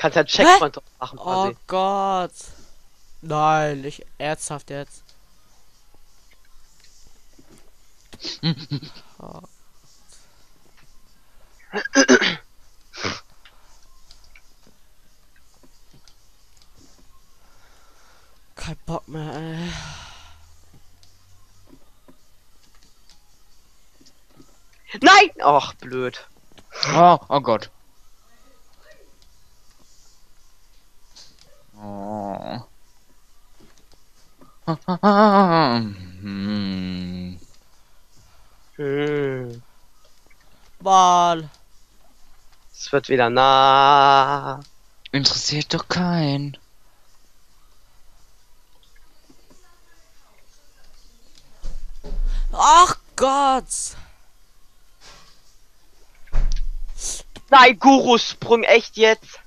Kannst ja Checkpoint drauf machen, Oh quasi. Gott. Nein, nicht ernsthaft jetzt. Oh. Kein Bock mehr, ey. Nein! Och, blöd. Oh, oh Gott. Hm. Es wird wieder nah. Interessiert doch keinen. Ach Gott. Nein, Guru-Sprung, echt jetzt?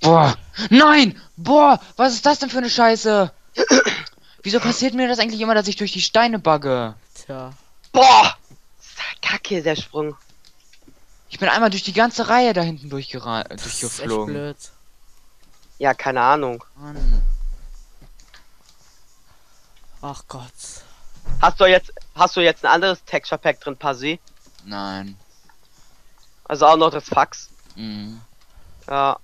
Boah. Nein! Boah, was ist das denn für eine Scheiße? Wieso passiert mir das eigentlich immer, dass ich durch die Steine bugge? Tja. Boah! Kacke, der Sprung. Ich bin einmal durch die ganze Reihe da hinten durchgera Das ist echt durchgeflogen. blöd. Ja, keine Ahnung. Mann. Ach Gott. Hast du jetzt, hast du jetzt ein anderes Texture Pack drin, Pasi? Nein. Also auch noch das Fax. Mhm. Ja.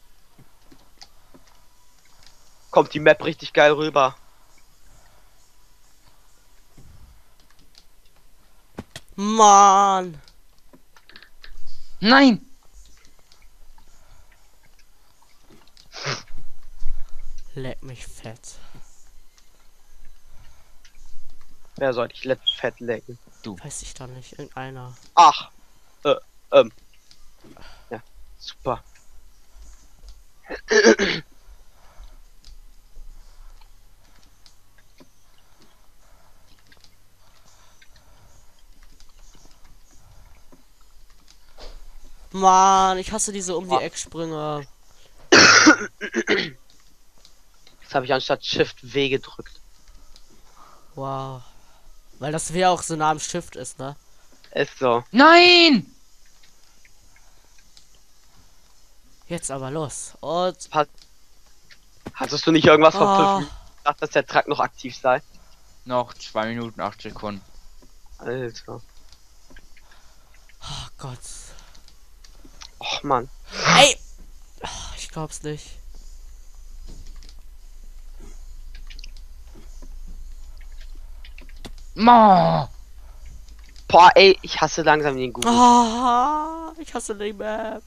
Kommt die Map richtig geil rüber. Mann. Nein! Leck mich fett. Wer soll letzt fett lecken? Weiß ich doch nicht. Irgendeiner. Ach. Äh, ähm. Ja, super. Mann, ich hasse diese um die. Ecksprünge. Jetzt habe ich anstatt Shift W gedrückt. Wow. Weil das W auch so nah am Shift ist, ne? Ist so. Nein! Jetzt aber los. Und. Hattest du nicht irgendwas von Ah. 5 Minuten gesagt, dass der Truck noch aktiv sei? Noch 2 Minuten 8 Sekunden. Alter. Oh Gott. Och man. Ey! Ich glaub's nicht. Ma! Boah, ey, ich hasse langsam den Guru. Ah, ich hasse die Map.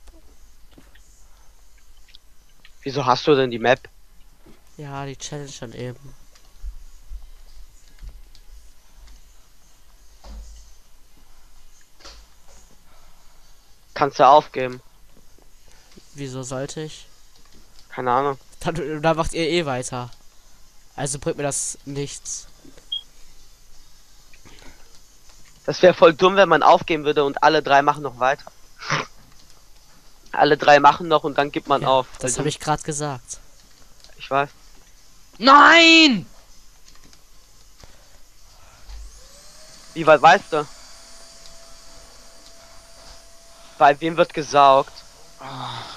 Wieso hast du denn die Map? Ja, die Challenge dann eben. Kannst du aufgeben. Wieso sollte ich? Keine Ahnung. Dann, dann macht ihr eh weiter. Also bringt mir das nichts. Das wäre voll dumm, wenn man aufgeben würde und alle drei machen noch weiter. Alle drei machen noch und dann gibt man Ja, auf. Das Voll habe ich gerade gesagt. Ich weiß. Nein! Wie weit weißt du? Bei wem wird gesaugt?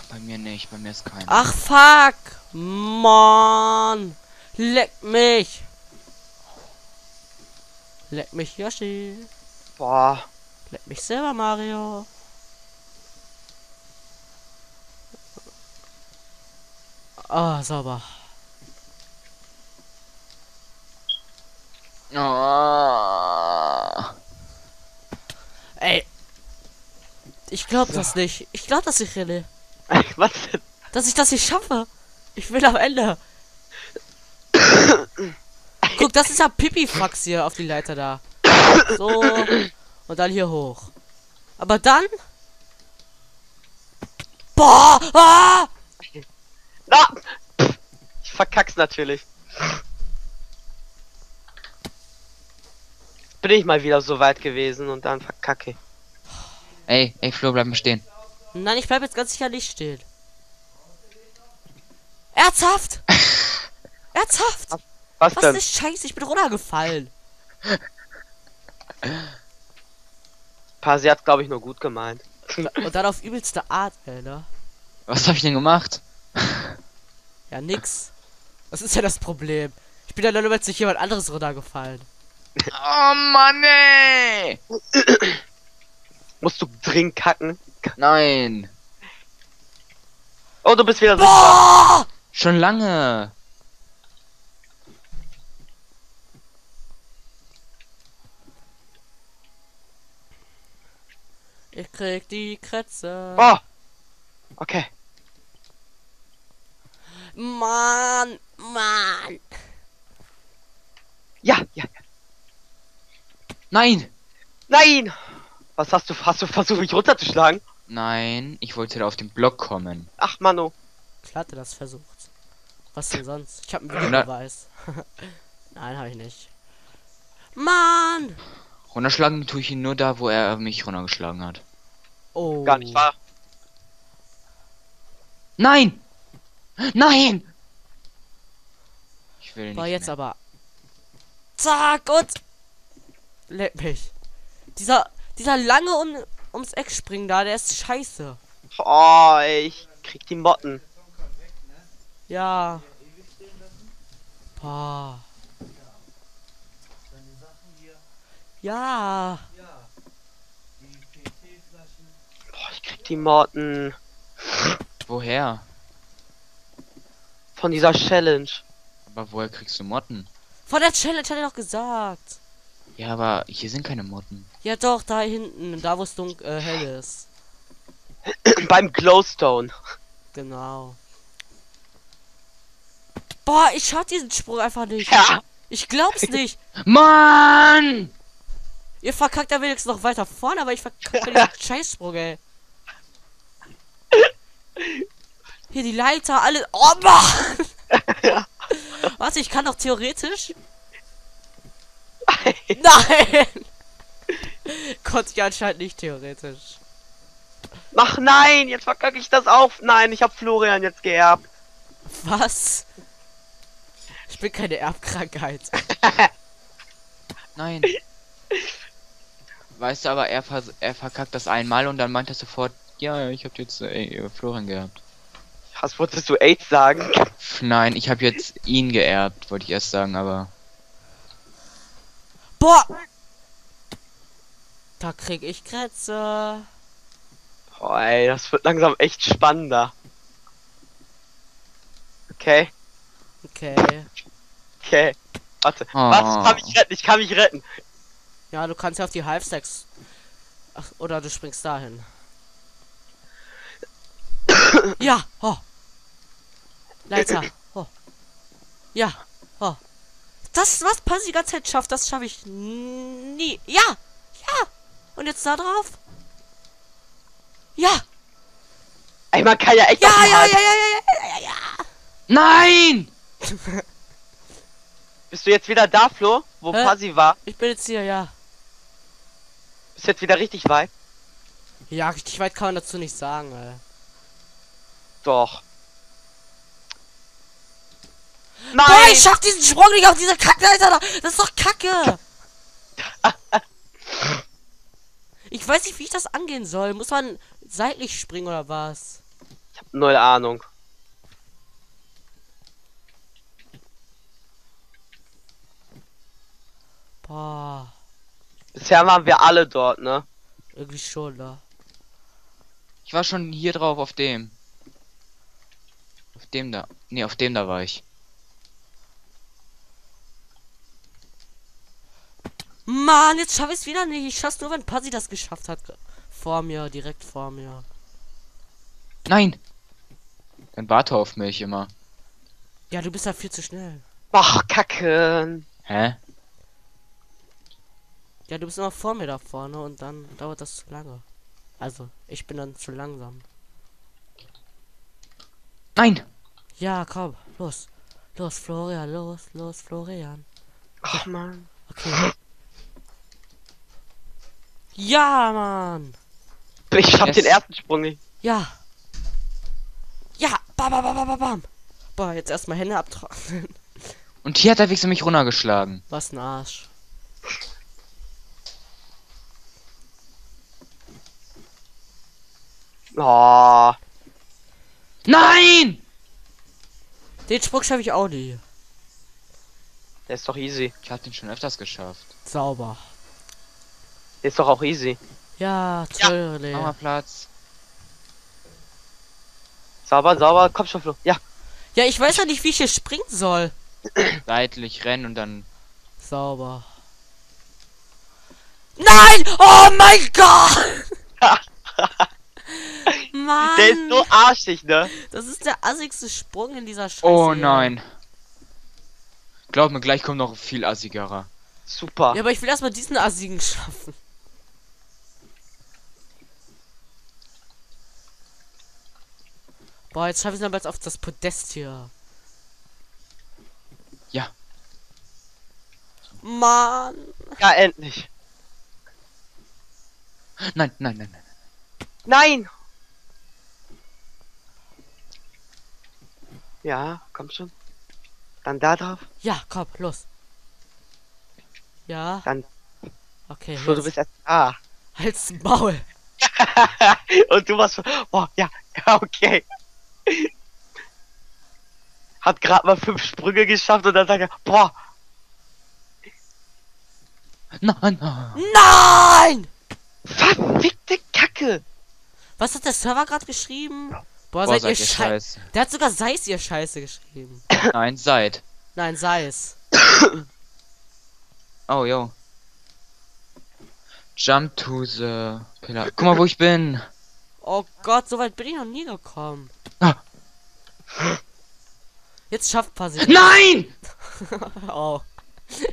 Bei mir nicht, bei mir ist keiner. Ach fuck! Mann! Leck mich! Leck mich Yoshi! Boah. Leck mich selber Mario! Ah, sauber. Ah. Ey! Ich glaub das nicht. Ich glaub das nicht, René. Was denn? Dass ich das nicht schaffe. Ich will am Ende. Guck, das ist ja Pipifax hier auf die Leiter da. So. Und dann hier hoch. Aber dann. Boah! Ah! Na! Ich verkack's natürlich. Jetzt bin ich mal wieder so weit gewesen und dann verkacke. ich. Ey, ey, Flo, bleib mal stehen. Nein, ich bleib jetzt ganz sicher nicht stehen. Ernsthaft? Ernsthaft? Was Was denn? ist Scheiße? Ich bin runtergefallen. Pasi hat glaube ich nur gut gemeint. Und dann auf übelste Art, ey, ne? Was habe ich denn gemacht? Ja, nix. Das ist ja das Problem. Ich bin ja nur plötzlich jemand anderes runtergefallen. Oh Mann, ey! Musst du dringend kacken? Nein. Oh, du bist wieder so. Boah! Schon lange. Ich krieg die Krätze. Oh! Okay. Mann, Mann. Ja, ja. ja. Nein. Nein! Was hast du, hast du versucht, mich runterzuschlagen? Nein, ich wollte da auf den Block kommen. Ach, Mano. Klar hat er das versucht. Was denn sonst? Ich hab einen Videobeweis. Nein, habe ich nicht. Mann! Runterschlagen tue ich ihn nur da, wo er mich runtergeschlagen hat. Oh. Gar nicht wahr. Nein! Nein! Ich will nicht. War jetzt mehr. aber. Zack und. Leck mich. Dieser, dieser lange um, ums Eck springen da, der ist scheiße. Oh, ey, ich krieg die Motten. Ja. Boah. Ja. Boah, ich krieg die Motten. Woher? Von dieser Challenge. Aber woher kriegst du Motten? Von der Challenge hat er doch gesagt. Ja, aber hier sind keine Motten. Ja doch, da hinten, da wo es dunkel äh, hell ist. Beim Glowstone. Genau. Boah, ich schaff diesen Sprung einfach nicht. Ja. Ich glaub's nicht. Mann! Ihr verkackt ja wenigstens noch weiter vorne, aber ich verkacke den Scheißsprung, ey. Hier die Leiter, alle. Oh Mann! Warte, ich kann doch theoretisch. Nein! Konnte ich anscheinend nicht theoretisch. Ach nein, jetzt verkacke ich das auf. Nein, ich hab Florian jetzt geerbt. Was? Ich bin keine Erbkrankheit. Nein. Weißt du, aber er, vers er verkackt das einmal und dann meint er sofort, ja, ich hab jetzt äh, Florian geerbt. Was wolltest du AIDS sagen? Nein, ich habe jetzt ihn geerbt, wollte ich erst sagen, aber Boah! Da krieg ich Krätze. Oh, ey, das wird langsam echt spannender. Okay, Okay. okay. Warte, Oh. was? Ich kann mich retten, ich kann mich retten. Ja, du kannst ja auf die Halfstacks. Ach, oder du springst dahin. ja, oh. Leiter. Oh. Ja, oh. Das, was Pansy die ganze Zeit schafft, das schaffe ich nie. Ja, ja. Und jetzt da drauf? Ja, Ey, man kann ja echt ja, ja, ja, ja, ja, ja, ja, ja. Nein! Bist du jetzt wieder da, Flo? Wo Hä? Pasi war? Ich bin jetzt hier, ja. Bist du jetzt wieder richtig weit? Ja, richtig weit kann man dazu nicht sagen, ey. Doch. Boah, Nein! ich schaff diesen Sprung nicht auf diese Kackleiter da. Das ist doch Kacke. Ich weiß nicht, wie ich das angehen soll. Muss man seitlich springen oder was? Ich hab null Ahnung. Boah, Bisher waren wir alle dort, ne? irgendwie schon, ne? Ich war schon hier drauf auf dem. Auf dem da. Nee, auf dem da war ich. Mann, jetzt schaffe ich es wieder nicht. Ich schaff's nur, wenn Pazzi das geschafft hat. Vor mir, direkt vor mir. Nein! Dann warte auf mich immer. Ja, du bist ja viel zu schnell. Ach, Kacke. Hä? Ja, du bist immer vor mir da vorne und dann dauert das zu lange. Also, ich bin dann zu langsam. Nein! Ja, komm, los. Los, Florian, los, los, Florian. Ach, man. Okay. Ja, Mann. Ich schaff Yes. den ersten Sprung nicht. Ja. Ja, bam, bam, bam, bam, bam, bam. Boah, jetzt erstmal Hände abtrocknen. Und hier hat der Wichser mich runtergeschlagen. Was ein Arsch. Oh, Nein! Den Sprung schaffe ich auch nie. der ist doch easy. Ich hab den schon öfters geschafft. Sauber. Ist doch auch easy. Ja, toll, Mach mal Platz. Sauber, sauber, komm schon, Flo. Ja. Ja, ich weiß ja nicht, wie ich hier springen soll. Seitlich rennen und dann. Sauber. Nein! Oh mein Gott! Mann! Der ist so arschig, ne? Das ist der assigste Sprung in dieser Scheiße. Oh nein. Glaub mir, gleich kommt noch viel assigerer. Super. Ja, aber ich will erstmal diesen assigen schaffen. Boah, jetzt schaffe ich es aber jetzt auf das Podest hier. Ja. Mann! Ja, endlich. Nein, nein, nein, nein. Nein! Ja, komm schon. Dann da drauf. Ja, komm, los. Ja. Dann- Okay, Flo, du jetzt. bist erst. Ah. Halt's Maul. Und du warst. Boah, ja, ja, okay. Hat gerade mal fünf Sprünge geschafft und dann sagt er, boah, Nein, nein. Nein! verfickte Kacke. Was hat der Server gerade geschrieben? Boah, Boah, seid, seid ihr ihr scheiße. scheiße. Der hat sogar Seis ihr Scheiße geschrieben. Nein, seid. Nein, Seis. Oh, yo. Jump to the pillar. Guck mal, wo ich bin. Oh Gott, so weit bin ich noch nie gekommen. Jetzt schafft Pasi. Nein! oh.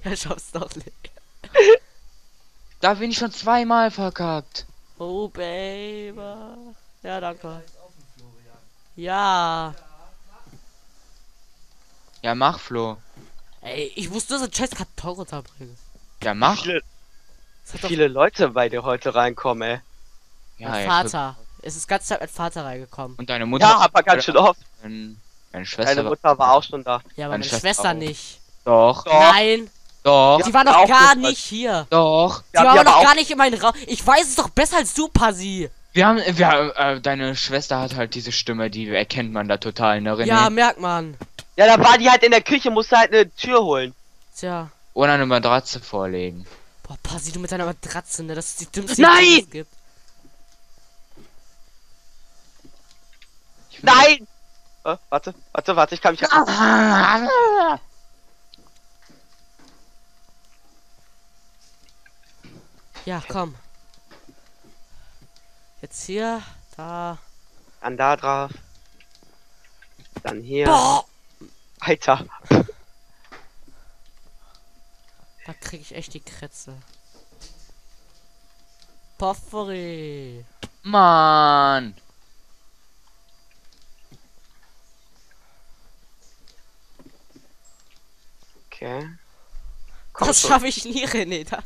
Er schafft's doch nicht. Da bin ich schon zweimal verkackt. Oh, Baby. Ja, danke. Ja. Ja, mach, Flo. Ey, ich muss nur so einen scheiß Karton runterbringen. Ja, mach. Viele, Das hat doch viele Leute bei dir heute reinkommen, ey. Ja, mein ja, Vater. Es ist ganz Zeit mein Vater reingekommen. Und deine Mutter. Ja, aber ganz schön oft. Deine meine Schwester. Deine Mutter war auch schon da. Ja, aber Meine meine Schwester Schwester auch. nicht. Doch, Doch. Nein, doch, die war noch gar nicht hier. doch. Die Ja, war noch gar nicht in meinem Raum. Ich weiß es doch besser als du, Pasi. Wir haben, wir, äh, deine Schwester hat halt diese Stimme, die erkennt man da total, ne, René? Ja, merkt man. Ja, da war die halt in der Küche, musste halt eine Tür holen. Tja. Oder eine Matratze vorlegen. Boah, Pasi, du mit deiner Matratze, ne? Das ist die dümmste Nein! Idee, die es gibt. Ich will- Nein! Äh, warte, warte, warte, ich kann mich. Ja, komm. Jetzt hier, da. Dann da drauf. Dann hier. Boah! Alter. Da krieg ich echt die Krätze. Potpourri. Mann. Okay. Komm Das schaffe ich nie, René, das.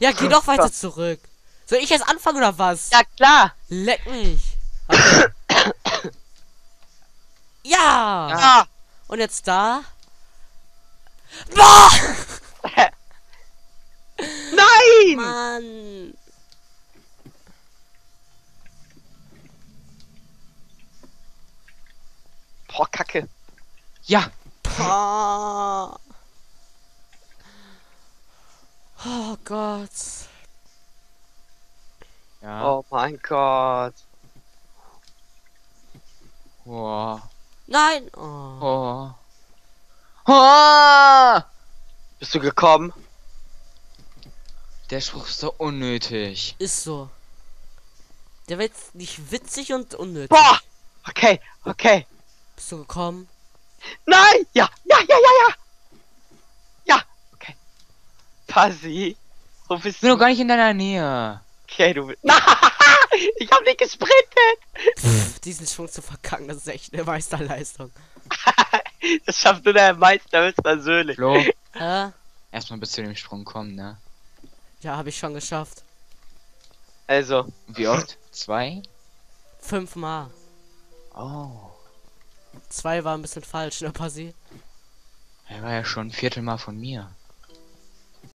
Ja, geh doch weiter zurück. Soll ich jetzt anfangen oder was? Ja, klar. Leck mich. Okay. ja. Ja. Und jetzt da. Boah! Nein! Mann. Boah, Kacke. Ja. Boah. Oh Gott. Ja. Oh mein Gott. Oh. Nein. Oh. Oh. Oh. Bist du gekommen? Der Spruch ist so unnötig. Ist so. Der wird nicht witzig und unnötig. Boah! Okay, okay. Bist du gekommen? Nein! Ja, ja, ja, ja, ja! Pasi. Wo bist Ich bin du? doch gar nicht in deiner Nähe. Okay, du ich hab nicht gesprintet! Pff, diesen Schwung zu verkacken, das ist echt eine Meisterleistung. Das schafft nur der Meister persönlich. Flo, Hä? erstmal bis zu dem Sprung kommen, ne? Ja, habe ich schon geschafft. Also, Wie oft? Zwei? Fünfmal. Oh. Zwei war ein bisschen falsch, ne, Pasi? Er war ja schon ein Viertelmal von mir.